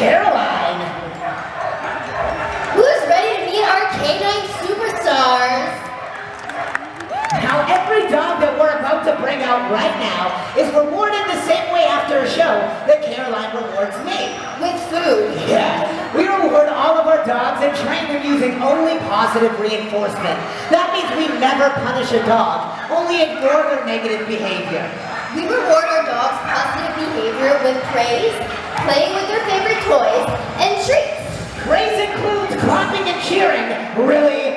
Caroline. Who's ready to meet our canine superstars? Now every dog that we're about to bring out right now is rewarded the same way after a show that Caroline rewards me. With food. Yeah. We reward all of our dogs and train them using only positive reinforcement. That means we never punish a dog, only ignore their negative behavior. We reward our dog's positive behavior with praise, playing with cheering really